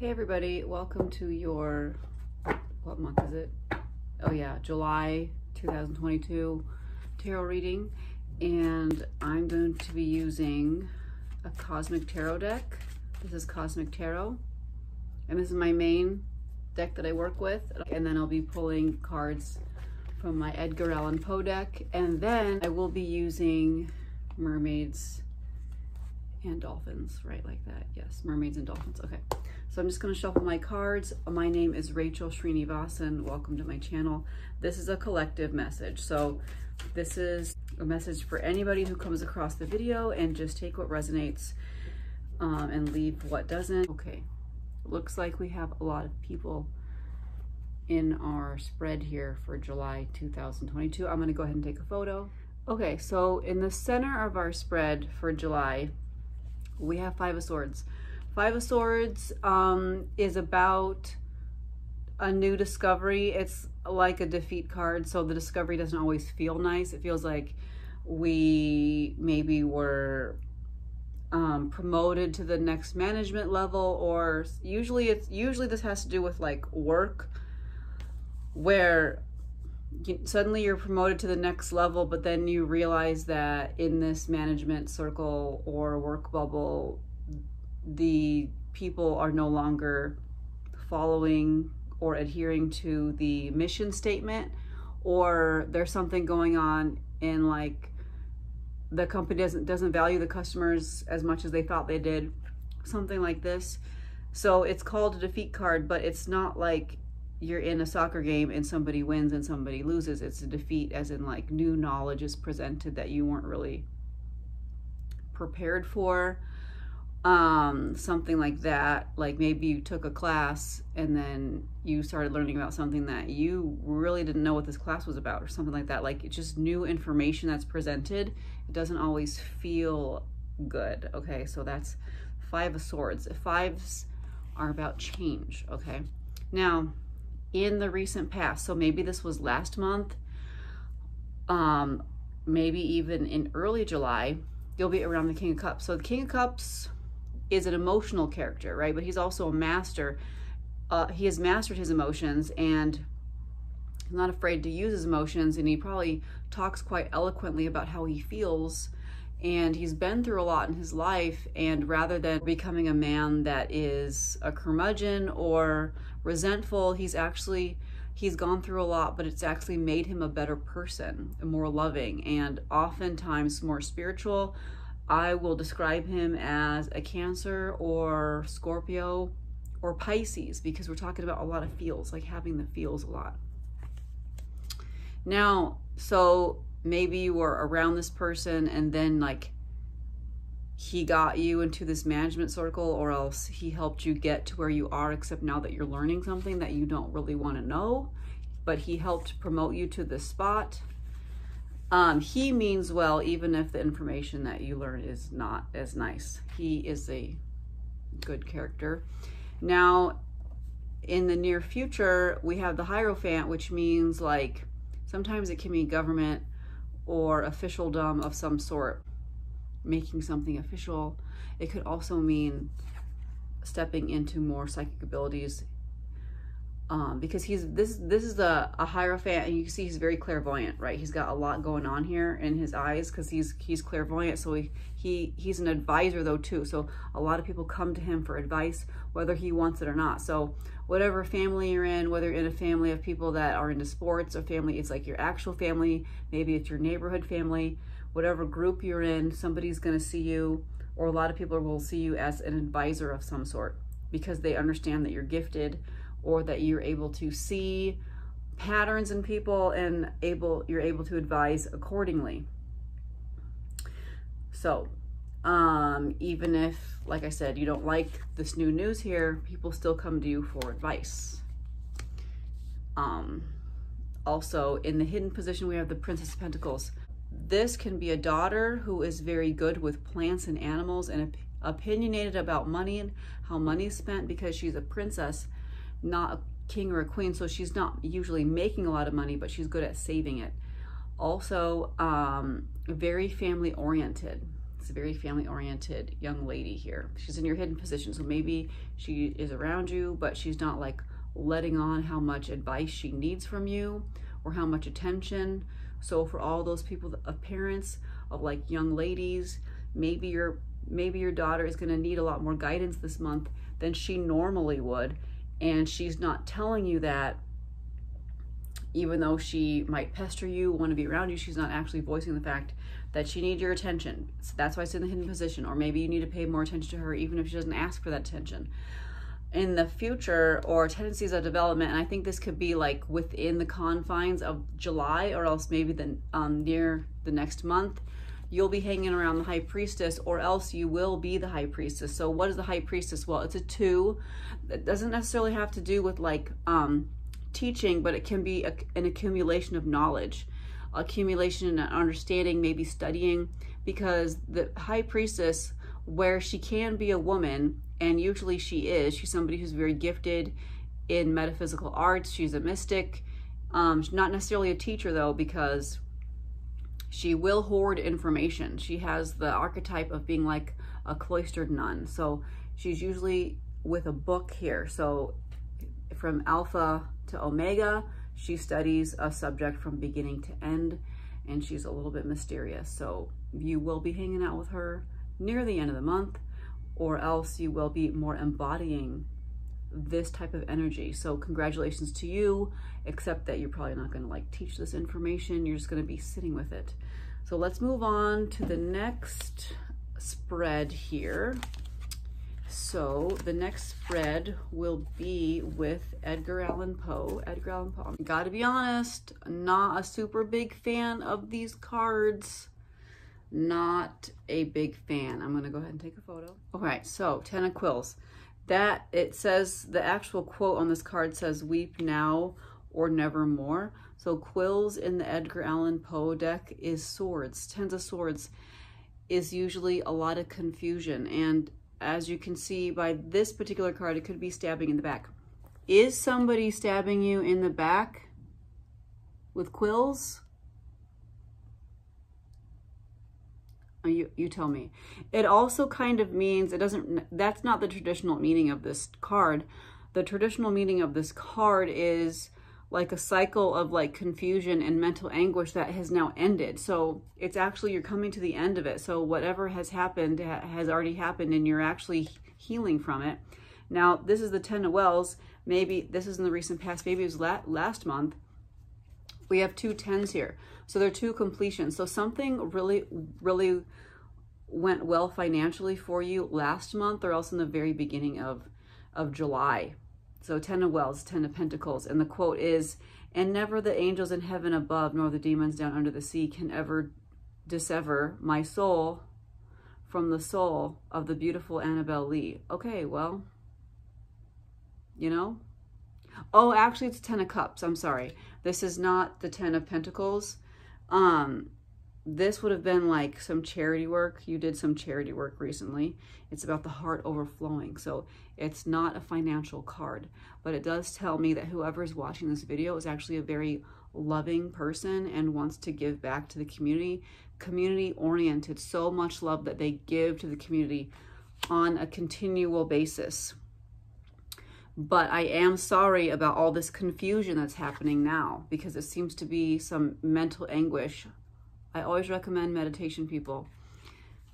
Hey everybody, welcome to your, what month is it? Oh yeah, July 2022 tarot reading. And I'm going to be using a Cosmic Tarot deck. This is Cosmic Tarot. And this is my main deck that I work with. And then I'll be pulling cards from my Edgar Allan Poe deck. And then I will be using mermaids and dolphins, right? Like that. Yes, mermaids and dolphins. Okay. So I'm just going to shuffle my cards. My name is Rachel Srinivasan. Welcome to my channel. This is a collective message. So this is a message for anybody who comes across the video and just take what resonates um, and leave what doesn't. Okay, looks like we have a lot of people in our spread here for July 2022. I'm going to go ahead and take a photo. Okay, so in the center of our spread for July, we have Five of Swords. Five of Swords um, is about a new discovery. It's like a defeat card, so the discovery doesn't always feel nice. It feels like we maybe were um, promoted to the next management level, or usually it's usually this has to do with like work, where you, suddenly you're promoted to the next level, but then you realize that in this management circle or work bubble, the people are no longer following or adhering to the mission statement or there's something going on in like the company doesn't doesn't value the customers as much as they thought they did something like this. So it's called a defeat card but it's not like you're in a soccer game and somebody wins and somebody loses it's a defeat as in like new knowledge is presented that you weren't really prepared for um something like that. Like maybe you took a class and then you started learning about something that you really didn't know what this class was about or something like that. Like it's just new information that's presented. It doesn't always feel good okay? So that's five of swords. Fives are about change okay? Now in the recent past so maybe this was last month um maybe even in early july you'll be around the king of cups so the king of cups is an emotional character, right? But he's also a master. Uh, he has mastered his emotions and he's not afraid to use his emotions. And he probably talks quite eloquently about how he feels. And he's been through a lot in his life. And rather than becoming a man that is a curmudgeon or resentful, he's actually he's gone through a lot, but it's actually made him a better person, more loving, and oftentimes more spiritual, I will describe him as a Cancer or Scorpio or Pisces because we're talking about a lot of feels, like having the feels a lot. Now, so maybe you were around this person and then like he got you into this management circle or else he helped you get to where you are except now that you're learning something that you don't really want to know but he helped promote you to this spot um, he means well, even if the information that you learn is not as nice. He is a good character. Now, in the near future, we have the Hierophant, which means like sometimes it can mean government or officialdom of some sort, making something official. It could also mean stepping into more psychic abilities um, because he's this this is a, a hierophant and you can see he's very clairvoyant right? He's got a lot going on here in his eyes because he's he's clairvoyant so he, he he's an advisor though too. So a lot of people come to him for advice whether he wants it or not. So whatever family you're in whether you're in a family of people that are into sports or family it's like your actual family maybe it's your neighborhood family whatever group you're in somebody's going to see you or a lot of people will see you as an advisor of some sort because they understand that you're gifted or that you're able to see patterns in people and able you're able to advise accordingly. So, um, even if, like I said, you don't like this new news here, people still come to you for advice. Um, also, in the hidden position, we have the Princess of Pentacles. This can be a daughter who is very good with plants and animals and opinionated about money and how money is spent because she's a princess not a king or a queen, so she's not usually making a lot of money, but she's good at saving it. Also, um, very family oriented. It's a very family oriented young lady here. She's in your hidden position. So maybe she is around you, but she's not like letting on how much advice she needs from you or how much attention. So for all those people, of parents of like young ladies, maybe your maybe your daughter is going to need a lot more guidance this month than she normally would, and she's not telling you that. Even though she might pester you, want to be around you, she's not actually voicing the fact that she needs your attention. So that's why it's in the hidden position. Or maybe you need to pay more attention to her, even if she doesn't ask for that attention in the future or tendencies of development and i think this could be like within the confines of july or else maybe the um, near the next month you'll be hanging around the high priestess or else you will be the high priestess so what is the high priestess well it's a two it doesn't necessarily have to do with like um, teaching but it can be a, an accumulation of knowledge accumulation and understanding maybe studying because the high priestess where she can be a woman and usually she is. She's somebody who's very gifted in metaphysical arts. She's a mystic. Um, she's not necessarily a teacher though, because she will hoard information. She has the archetype of being like a cloistered nun. So she's usually with a book here. So from Alpha to Omega, she studies a subject from beginning to end, and she's a little bit mysterious. So you will be hanging out with her near the end of the month or else you will be more embodying this type of energy. So congratulations to you, except that you're probably not gonna like teach this information. You're just gonna be sitting with it. So let's move on to the next spread here. So the next spread will be with Edgar Allan Poe. Edgar Allan Poe. Gotta be honest, not a super big fan of these cards not a big fan. I'm going to go ahead and take a photo. All right, so Ten of Quills. That, it says, the actual quote on this card says, weep now or nevermore. So quills in the Edgar Allan Poe deck is swords. Tens of swords is usually a lot of confusion. And as you can see by this particular card, it could be stabbing in the back. Is somebody stabbing you in the back with quills? Oh, you, you tell me. It also kind of means, it doesn't, that's not the traditional meaning of this card. The traditional meaning of this card is like a cycle of like confusion and mental anguish that has now ended. So it's actually, you're coming to the end of it. So whatever has happened ha has already happened and you're actually healing from it. Now, this is the Ten of Wells. Maybe this is in the recent past. Maybe it was la last month. We have two tens here. So they're two completions. So something really, really went well financially for you last month or else in the very beginning of, of July. So Ten of Wells, Ten of Pentacles. And the quote is, and never the angels in heaven above, nor the demons down under the sea can ever dissever my soul from the soul of the beautiful Annabel Lee. Okay, well, you know? Oh, actually, it's Ten of Cups. I'm sorry. This is not the Ten of Pentacles. Um, this would have been like some charity work. You did some charity work recently. It's about the heart overflowing. So it's not a financial card, but it does tell me that whoever is watching this video is actually a very loving person and wants to give back to the community, community oriented, so much love that they give to the community on a continual basis. But I am sorry about all this confusion that's happening now because it seems to be some mental anguish. I always recommend meditation, people.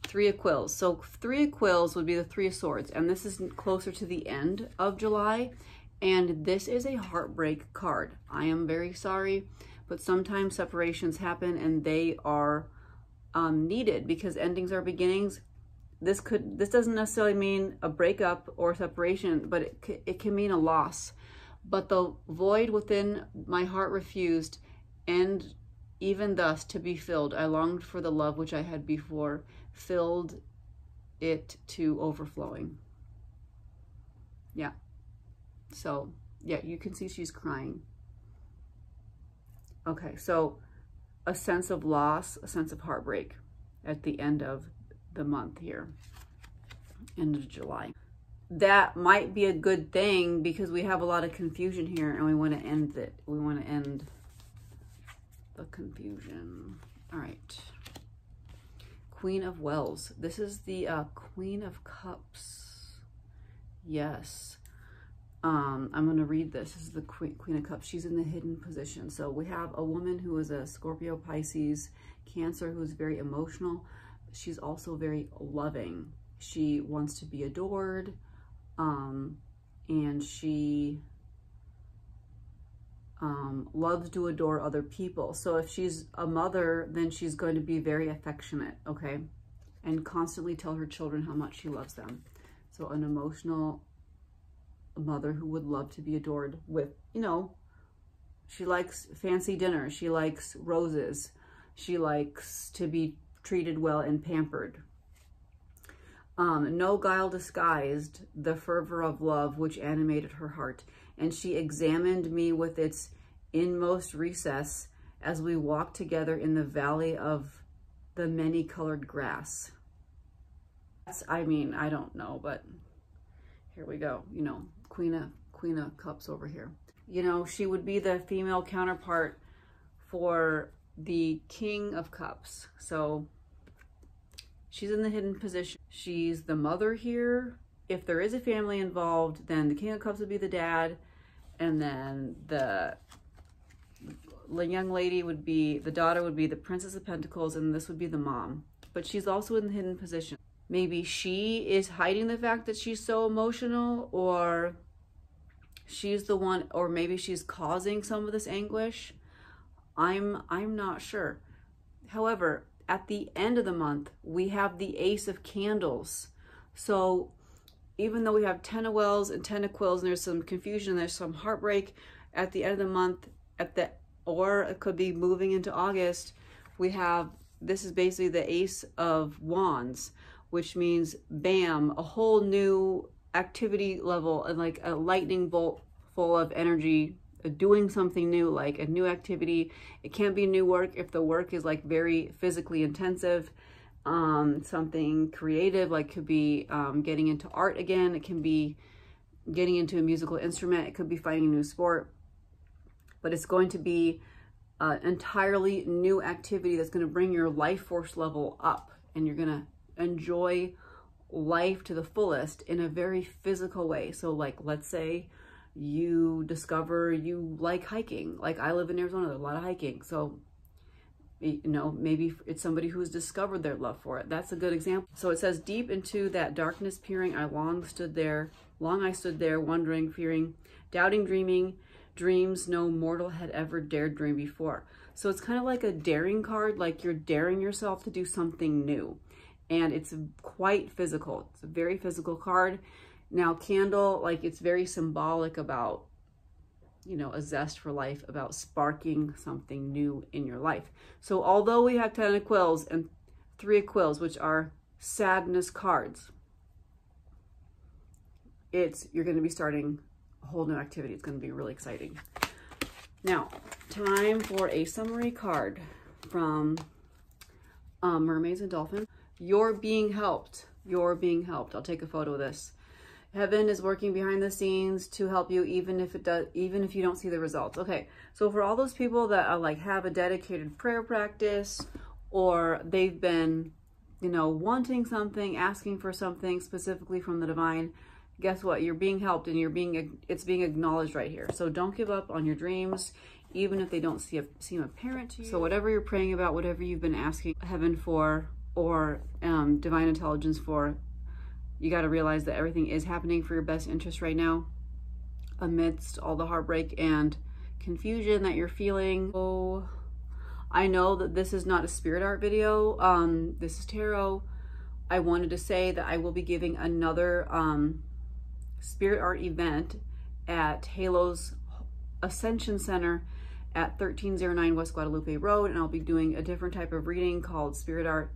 Three of Quills. So Three of Quills would be the Three of Swords. And this is closer to the end of July. And this is a heartbreak card. I am very sorry, but sometimes separations happen and they are um, needed because endings are beginnings this could this doesn't necessarily mean a breakup or separation, but it it can mean a loss. But the void within my heart refused, and even thus to be filled, I longed for the love which I had before, filled it to overflowing. Yeah. So, yeah, you can see she's crying. Okay, so a sense of loss, a sense of heartbreak at the end of the month here, end of July. That might be a good thing because we have a lot of confusion here and we want to end it. We want to end the confusion. All right. Queen of Wells. This is the uh, Queen of Cups. Yes. Um, I'm going to read this. This is the Queen, Queen of Cups. She's in the hidden position. So we have a woman who is a Scorpio, Pisces, Cancer, who is very emotional. She's also very loving. She wants to be adored. Um, and she um, loves to adore other people. So if she's a mother, then she's going to be very affectionate, okay? And constantly tell her children how much she loves them. So an emotional mother who would love to be adored with, you know, she likes fancy dinner. She likes roses. She likes to be treated well and pampered. Um, no guile disguised the fervor of love which animated her heart and she examined me with its inmost recess as we walked together in the valley of the many-colored grass. That's, I mean, I don't know, but here we go. You know, Queen of, Queen of Cups over here. You know, she would be the female counterpart for the King of Cups. So she's in the hidden position. She's the mother here. If there is a family involved, then the King of Cups would be the dad and then the young lady would be, the daughter would be the Princess of Pentacles, and this would be the mom. But she's also in the hidden position. Maybe she is hiding the fact that she's so emotional, or she's the one, or maybe she's causing some of this anguish. I'm, I'm not sure. However, at the end of the month, we have the Ace of Candles. So even though we have ten of wells and ten of quills and there's some confusion, there's some heartbreak at the end of the month, at the or it could be moving into August, we have this is basically the ace of wands, which means bam, a whole new activity level and like a lightning bolt full of energy doing something new like a new activity it can't be new work if the work is like very physically intensive um, something creative, like could be um, getting into art again. It can be getting into a musical instrument. It could be finding a new sport. But it's going to be an entirely new activity that's going to bring your life force level up. And you're going to enjoy life to the fullest in a very physical way. So like, let's say you discover you like hiking. Like I live in Arizona, there's a lot of hiking. So you know, maybe it's somebody who's discovered their love for it. That's a good example. So it says, deep into that darkness peering, I long stood there, long I stood there, wondering, fearing, doubting, dreaming, dreams no mortal had ever dared dream before. So it's kind of like a daring card, like you're daring yourself to do something new. And it's quite physical. It's a very physical card. Now, candle, like it's very symbolic about you know, a zest for life about sparking something new in your life. So although we have 10 of quills and three of quills, which are sadness cards, it's, you're going to be starting a whole new activity. It's going to be really exciting. Now, time for a summary card from um, Mermaids and Dolphins. You're being helped. You're being helped. I'll take a photo of this. Heaven is working behind the scenes to help you even if it does even if you don't see the results. Okay. So for all those people that are like have a dedicated prayer practice or they've been, you know, wanting something, asking for something specifically from the divine, guess what? You're being helped and you're being it's being acknowledged right here. So don't give up on your dreams even if they don't see a, seem apparent to you. So whatever you're praying about, whatever you've been asking heaven for or um, divine intelligence for, you got to realize that everything is happening for your best interest right now amidst all the heartbreak and confusion that you're feeling. Oh, I know that this is not a spirit art video. Um, this is tarot. I wanted to say that I will be giving another um, spirit art event at Halo's Ascension Center at 1309 West Guadalupe Road, and I'll be doing a different type of reading called Spirit Art.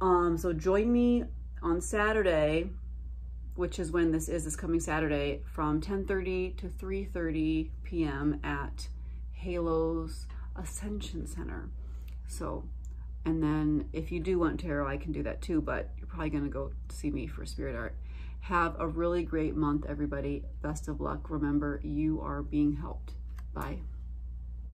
Um, so join me on Saturday, which is when this is, this coming Saturday, from 10.30 to 3.30 p.m. at Halo's Ascension Center. So, and then if you do want tarot, I can do that too, but you're probably going to go see me for Spirit Art. Have a really great month, everybody. Best of luck. Remember, you are being helped. Bye.